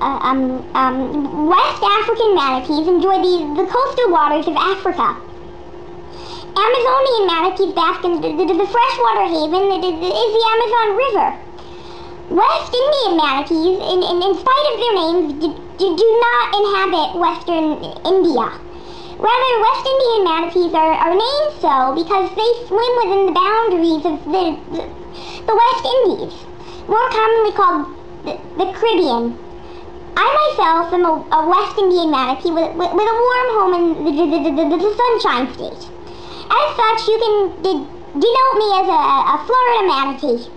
uh, um, um, West African manatees enjoy the, the coastal waters of Africa. Amazonian manatees bask in the, the, the freshwater haven that is, the Amazon River. West Indian manatees, in, in, in spite of their names, do, do, do not inhabit western India. Rather, West Indian manatees are, are named so because they swim within the boundaries of the, the, the West Indies, more commonly called the, the Caribbean. I myself am a, a West Indian manatee with, with, with a warm home in the, the, the, the, Sunshine State. As such, you can de- denote me as a, a Florida manatee.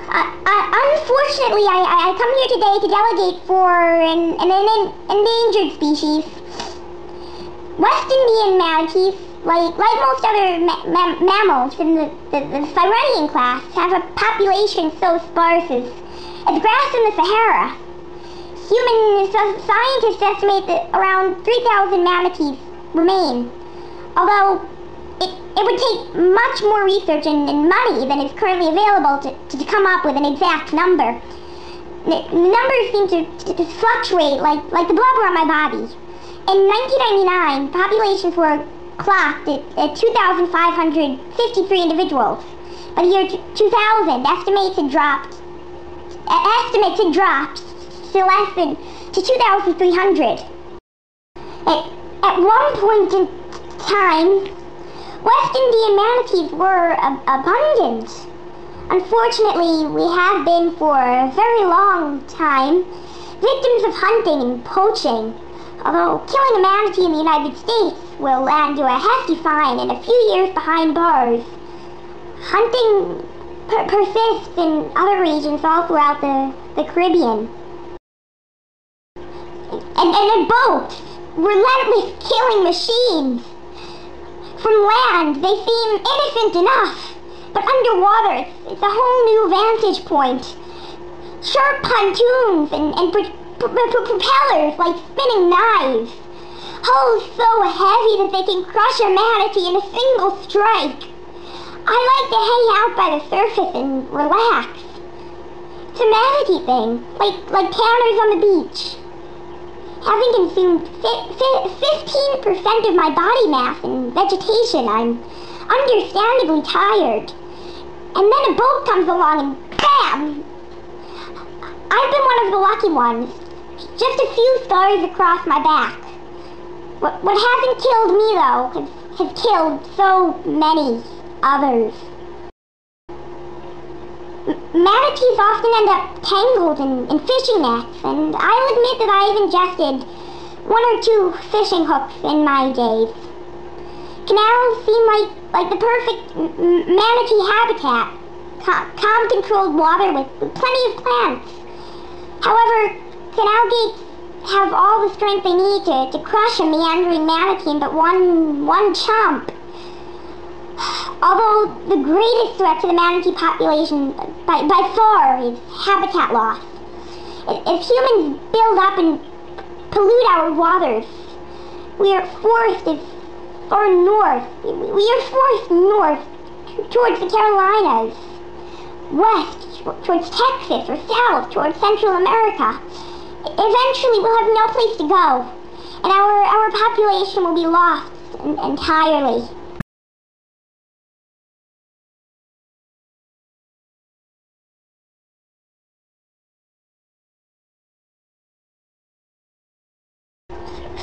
Uh, uh, unfortunately, I, I come here today to delegate for an, an, an endangered species. West Indian manatees, like, like most other ma ma mammals in the, the, the Sirenian class, have a population so sparse as, as grass in the Sahara. Human scientists estimate that around 3,000 manatees remain, although it, it would take much more research and, and money than is currently available to, to, to come up with an exact number. The numbers seem to, to, to fluctuate like, like the blubber on my body. In 1999, populations were clocked at, at 2,553 individuals. By the year 2000, estimates had dropped. Estimates had dropped to less than to 2,300. At, at one point in time, West Indian manatees were ab abundant. Unfortunately, we have been for a very long time victims of hunting and poaching. Although killing a manatee in the United States will land you a hefty fine and a few years behind bars, hunting per persists in other regions all throughout the, the Caribbean. And, and a boat, relentless killing machines. From land, they seem innocent enough. But underwater, it's a whole new vantage point. Sharp pontoons and, and propellers like spinning knives. Hulls so heavy that they can crush a manatee in a single strike. I like to hang out by the surface and relax. It's a manatee thing, like, like tanners on the beach. Having consumed 15% of my body mass in vegetation, I'm understandably tired. And then a boat comes along and BAM! I've been one of the lucky ones. Just a few scars across my back. What, what hasn't killed me, though, has, has killed so many others. Manatees often end up tangled in, in fishing nets, and I'll admit that I've ingested one or two fishing hooks in my days. Canals seem like, like the perfect manatee habitat. calm, controlled water with, with plenty of plants. However, canal gates have all the strength they need to, to crush a meandering manatee but one, one chomp. Although the greatest threat to the manatee population by, by far is habitat loss. If humans build up and pollute our waters, we are forced as or north. We are forced north towards the Carolinas, west towards Texas, or south towards Central America. Eventually, we'll have no place to go, and our, our population will be lost entirely.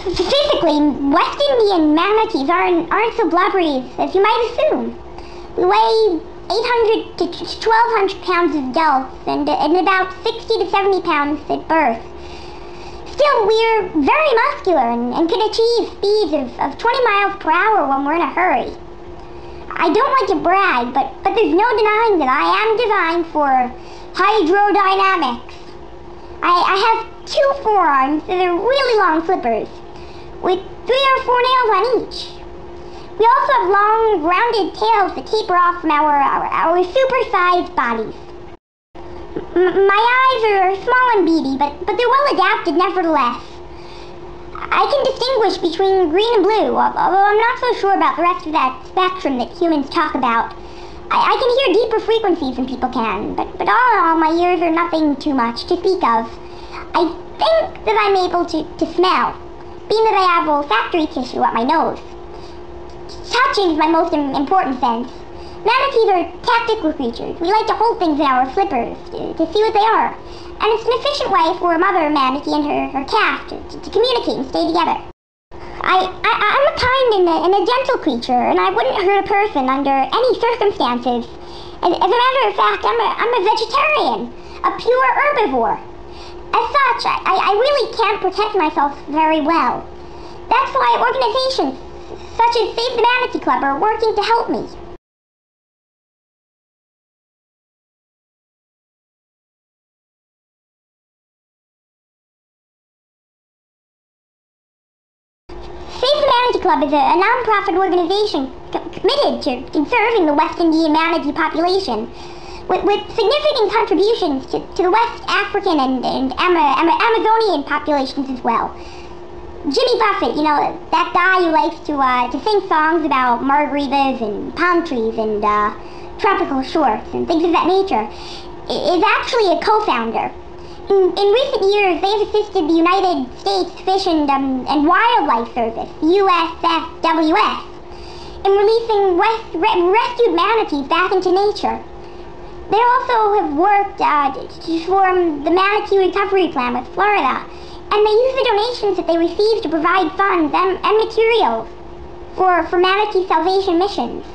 Physically, West Indian manatees aren't, aren't so blubbery as you might assume. We weigh 800 to 1200 pounds as adults and, and about 60 to 70 pounds at birth. Still, we're very muscular and, and can achieve speeds of, of 20 miles per hour when we're in a hurry. I don't like to brag, but, but there's no denying that I am designed for hydrodynamics. I, I have two forearms that are really long flippers with three or four nails on each. We also have long, rounded tails that taper off from our, our, our supersized bodies. M my eyes are small and beady, but, but they're well adapted nevertheless. I can distinguish between green and blue, although I'm not so sure about the rest of that spectrum that humans talk about. I, I can hear deeper frequencies than people can, but, but all in all, my ears are nothing too much to speak of. I think that I'm able to, to smell, being that I have olfactory tissue at my nose. Touching is my most important sense. Manatees are tactical creatures. We like to hold things in our flippers to, to see what they are. And it's an efficient way for a mother manatee and her, her calf to, to, to communicate and stay together. I, I, I'm a kind and a, and a gentle creature, and I wouldn't hurt a person under any circumstances. As, as a matter of fact, I'm a, I'm a vegetarian, a pure herbivore. As such, I, I really can't protect myself very well. That's why organizations such as Save the Manatee Club are working to help me. Club is a, a non-profit organization committed to conserving the West Indian manatee population, with, with significant contributions to, to, the West African and, and Ama, Ama, Amazonian populations as well. Jimmy Buffett, you know, that guy who likes to uh, to sing songs about margaritas and palm trees and uh, tropical shorts and things of that nature, is actually a co-founder in, recent years, they've assisted the United States Fish and, um, and Wildlife Service, USFWS, in releasing re rescued manatees back into nature. They also have worked uh, to form the Manatee Recovery Plan with Florida, and they use the donations that they receive to provide funds and, and materials for, for manatee salvation missions.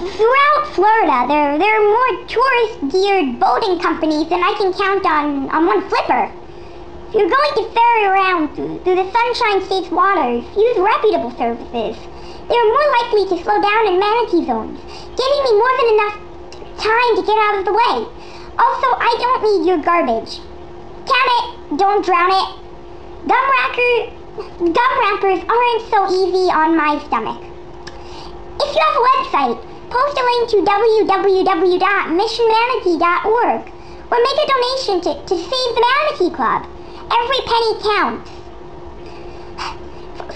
Throughout Florida, there, there are more tourist-geared boating companies than I can count on, on one flipper. If you're going to ferry around through, through the Sunshine State's waters, use reputable services. They are more likely to slow down in manatee zones, giving me more than enough time to get out of the way. Also, I don't need your garbage. Can it, don't drown it. Gum, racker, gum wrappers aren't so easy on my stomach. If you have a website, post a link to www.missionmanatee.org or make a donation to, to Save the Manatee Club. Every penny counts.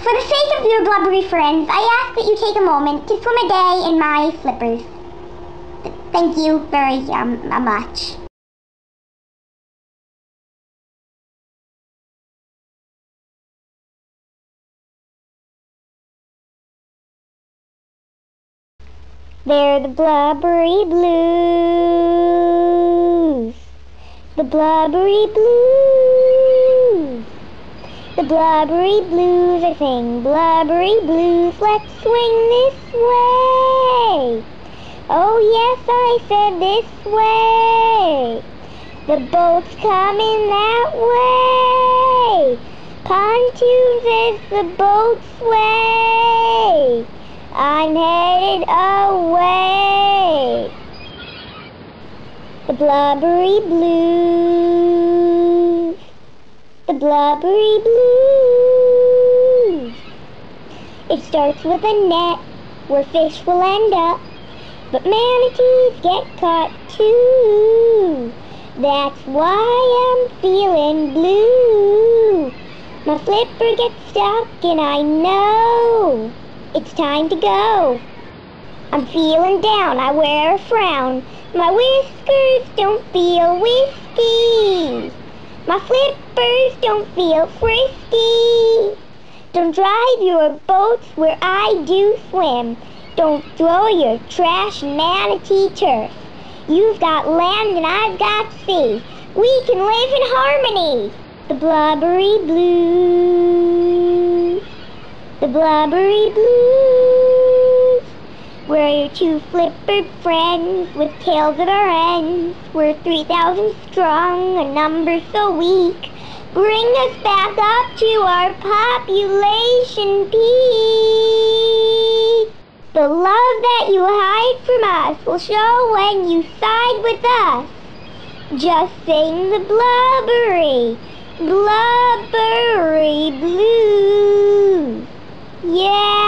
For the sake of your blubbery friends, I ask that you take a moment to swim a day in my flippers. Thank you very um, much. They're the blubbery blues. The blubbery blues. The blubbery blues I sing blubbery blues. Let's swing this way. Oh yes, I said this way. The boat's coming that way. Pontoons as the boat's way. I'm headed away. The blubbery blues. The blubbery blues. It starts with a net where fish will end up, but manatees get caught too. That's why I'm feeling blue. My flipper gets stuck and I know it's time to go. I'm feeling down, I wear a frown. My whiskers don't feel whiskey. My flippers don't feel frisky. Don't drive your boats where I do swim. Don't throw your trash manatee turf. You've got land and I've got sea. We can live in harmony. The blubbery blues the blubbery blues. We're your two flippered friends with tails at our ends. We're 3,000 strong, a number so weak. Bring us back up to our population peak. The love that you hide from us will show when you side with us. Just sing the blubbery, blubbery blues. Yeah!